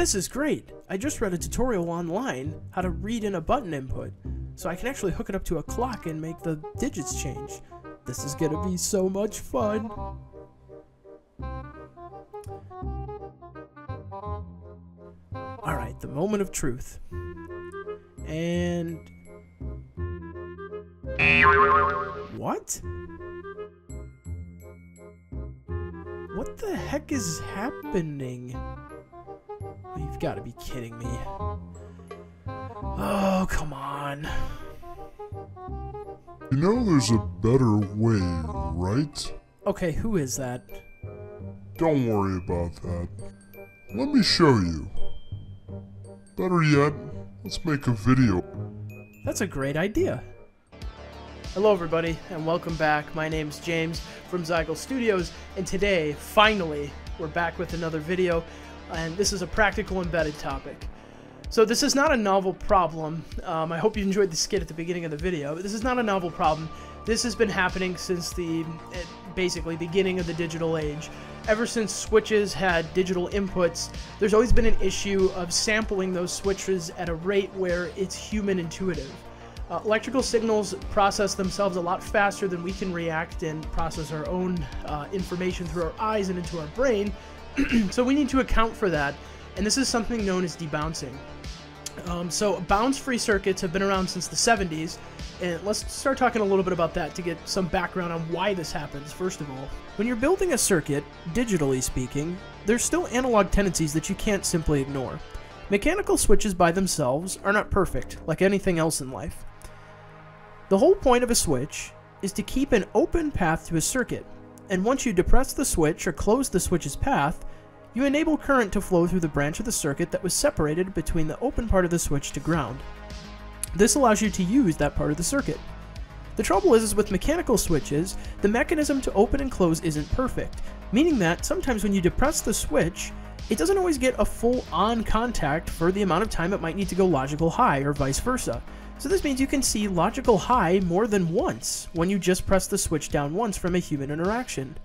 This is great! I just read a tutorial online how to read in a button input, so I can actually hook it up to a clock and make the digits change. This is gonna be so much fun! Alright, the moment of truth. And... What? What the heck is happening? You've got to be kidding me. Oh, come on. You know there's a better way, right? Okay, who is that? Don't worry about that. Let me show you. Better yet, let's make a video. That's a great idea. Hello everybody, and welcome back. My name's James from Zygal Studios, and today, finally, we're back with another video, and this is a practical embedded topic. So this is not a novel problem. Um, I hope you enjoyed the skit at the beginning of the video, but this is not a novel problem. This has been happening since the, eh, basically, beginning of the digital age. Ever since switches had digital inputs, there's always been an issue of sampling those switches at a rate where it's human intuitive. Uh, electrical signals process themselves a lot faster than we can react and process our own uh, information through our eyes and into our brain. so we need to account for that, and this is something known as debouncing. Um, so bounce-free circuits have been around since the 70s, and let's start talking a little bit about that to get some background on why this happens, first of all. When you're building a circuit, digitally speaking, there's still analog tendencies that you can't simply ignore. Mechanical switches by themselves are not perfect, like anything else in life. The whole point of a switch is to keep an open path to a circuit, and once you depress the switch or close the switch's path, you enable current to flow through the branch of the circuit that was separated between the open part of the switch to ground. This allows you to use that part of the circuit. The trouble is, is with mechanical switches, the mechanism to open and close isn't perfect, meaning that sometimes when you depress the switch, it doesn't always get a full on contact for the amount of time it might need to go logical high or vice versa. So this means you can see logical high more than once when you just press the switch down once from a human interaction.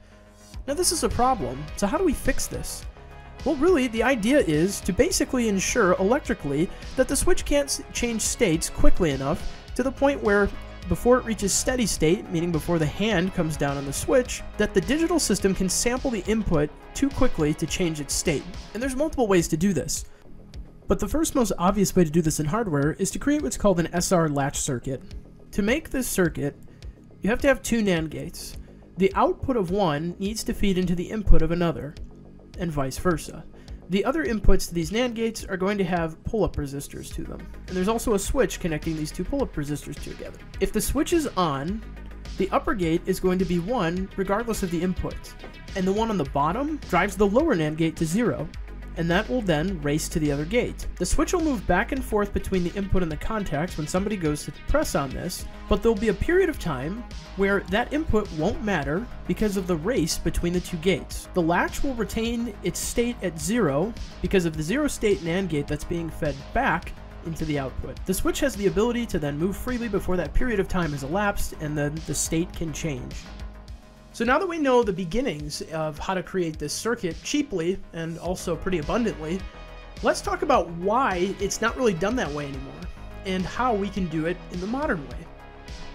Now this is a problem, so how do we fix this? Well really, the idea is to basically ensure electrically that the switch can't change states quickly enough to the point where before it reaches steady state, meaning before the hand comes down on the switch, that the digital system can sample the input too quickly to change its state. And there's multiple ways to do this. But the first most obvious way to do this in hardware is to create what's called an SR latch circuit. To make this circuit, you have to have two NAND gates. The output of one needs to feed into the input of another, and vice versa. The other inputs to these NAND gates are going to have pull-up resistors to them, and there's also a switch connecting these two pull-up resistors together. If the switch is on, the upper gate is going to be 1 regardless of the input, and the one on the bottom drives the lower NAND gate to 0, and that will then race to the other gate. The switch will move back and forth between the input and the contacts when somebody goes to press on this, but there'll be a period of time where that input won't matter because of the race between the two gates. The latch will retain its state at zero because of the zero state NAND gate that's being fed back into the output. The switch has the ability to then move freely before that period of time has elapsed and then the state can change. So now that we know the beginnings of how to create this circuit cheaply and also pretty abundantly, let's talk about why it's not really done that way anymore and how we can do it in the modern way.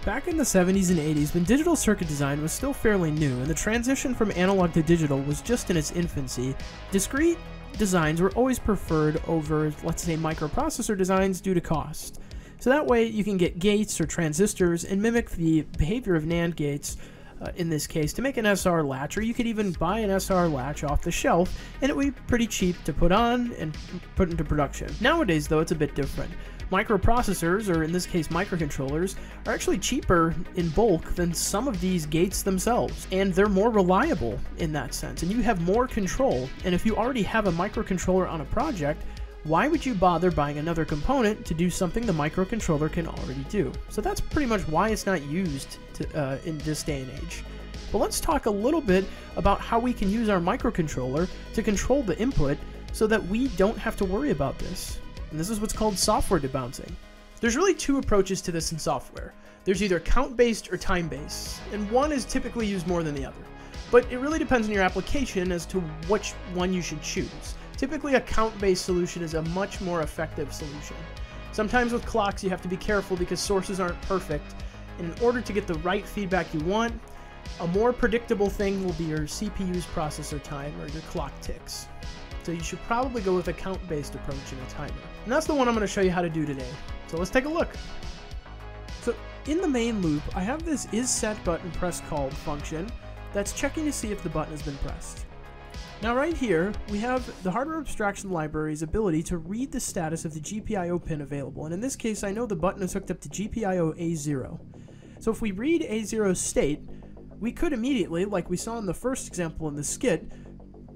Back in the 70s and 80s, when digital circuit design was still fairly new and the transition from analog to digital was just in its infancy, discrete designs were always preferred over, let's say, microprocessor designs due to cost. So that way you can get gates or transistors and mimic the behavior of NAND gates uh, in this case to make an SR latch, or you could even buy an SR latch off the shelf, and it would be pretty cheap to put on and put into production. Nowadays, though, it's a bit different. Microprocessors, or in this case microcontrollers, are actually cheaper in bulk than some of these gates themselves, and they're more reliable in that sense, and you have more control. And if you already have a microcontroller on a project, why would you bother buying another component to do something the microcontroller can already do? So that's pretty much why it's not used to, uh, in this day and age. But let's talk a little bit about how we can use our microcontroller to control the input so that we don't have to worry about this. And this is what's called software debouncing. There's really two approaches to this in software. There's either count-based or time-based, and one is typically used more than the other. But it really depends on your application as to which one you should choose. Typically, a count-based solution is a much more effective solution. Sometimes with clocks, you have to be careful because sources aren't perfect, and in order to get the right feedback you want, a more predictable thing will be your CPU's processor time or your clock ticks. So you should probably go with a count-based approach in a timer. And that's the one I'm going to show you how to do today. So let's take a look. So in the main loop, I have this isSetButton press called function that's checking to see if the button has been pressed. Now right here, we have the hardware abstraction library's ability to read the status of the GPIO pin available, and in this case I know the button is hooked up to GPIO A0. So if we read A0's state, we could immediately, like we saw in the first example in the skit,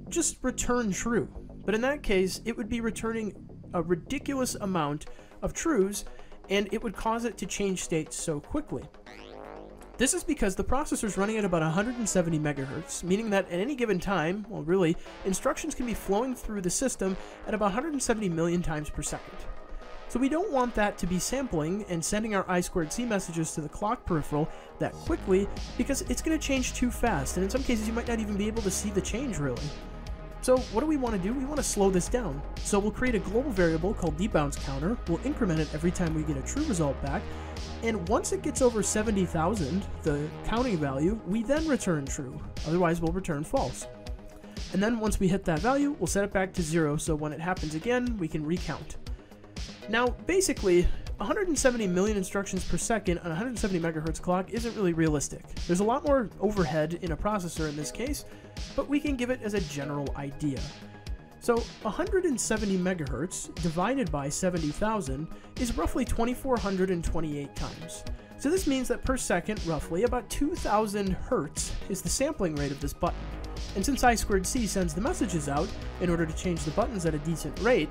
just return true. But in that case, it would be returning a ridiculous amount of trues, and it would cause it to change states so quickly. This is because the processor is running at about 170 megahertz, meaning that at any given time, well really, instructions can be flowing through the system at about 170 million times per second. So we don't want that to be sampling and sending our I2C messages to the clock peripheral that quickly because it's going to change too fast, and in some cases you might not even be able to see the change really. So what do we want to do? We want to slow this down. So we'll create a global variable called debounce counter. We'll increment it every time we get a true result back. And once it gets over 70,000, the counting value, we then return true. Otherwise, we'll return false. And then once we hit that value, we'll set it back to zero so when it happens again, we can recount. Now, basically, 170 million instructions per second on a 170 megahertz clock isn't really realistic. There's a lot more overhead in a processor in this case, but we can give it as a general idea. So 170 megahertz divided by 70,000 is roughly 2428 times. So this means that per second, roughly, about 2000 hertz is the sampling rate of this button. And since I squared C sends the messages out in order to change the buttons at a decent rate,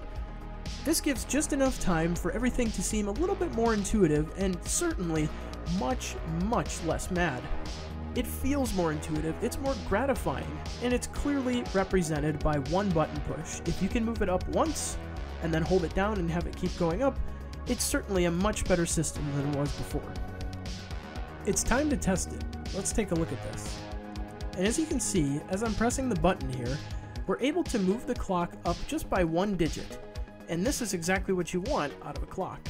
this gives just enough time for everything to seem a little bit more intuitive and certainly much, much less mad. It feels more intuitive, it's more gratifying, and it's clearly represented by one button push. If you can move it up once and then hold it down and have it keep going up, it's certainly a much better system than it was before. It's time to test it. Let's take a look at this. And as you can see, as I'm pressing the button here, we're able to move the clock up just by one digit, and this is exactly what you want out of a clock.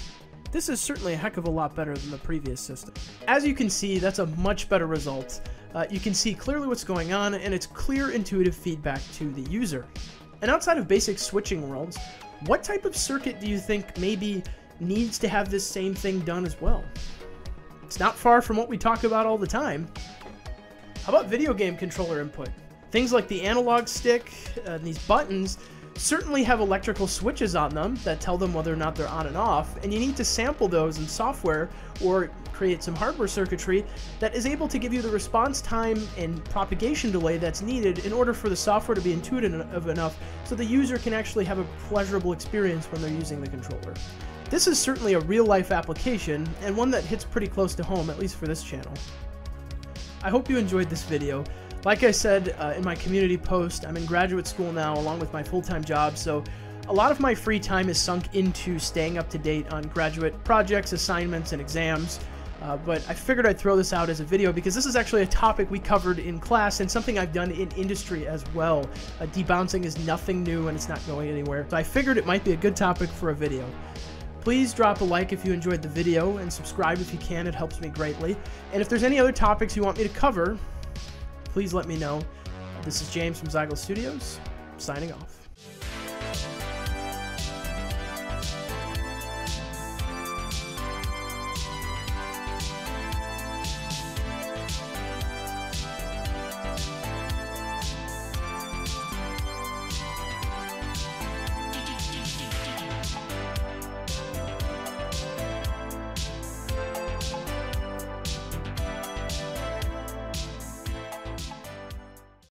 This is certainly a heck of a lot better than the previous system. As you can see, that's a much better result. Uh, you can see clearly what's going on, and it's clear intuitive feedback to the user. And outside of basic switching worlds, what type of circuit do you think maybe needs to have this same thing done as well? It's not far from what we talk about all the time. How about video game controller input? Things like the analog stick and these buttons certainly have electrical switches on them that tell them whether or not they're on and off, and you need to sample those in software or create some hardware circuitry that is able to give you the response time and propagation delay that's needed in order for the software to be intuitive enough so the user can actually have a pleasurable experience when they're using the controller. This is certainly a real-life application, and one that hits pretty close to home, at least for this channel. I hope you enjoyed this video. Like I said uh, in my community post, I'm in graduate school now along with my full-time job, so a lot of my free time is sunk into staying up to date on graduate projects, assignments, and exams. Uh, but I figured I'd throw this out as a video because this is actually a topic we covered in class and something I've done in industry as well. Uh, debouncing is nothing new and it's not going anywhere, so I figured it might be a good topic for a video. Please drop a like if you enjoyed the video and subscribe if you can, it helps me greatly. And if there's any other topics you want me to cover, please let me know. This is James from Zygal Studios, signing off.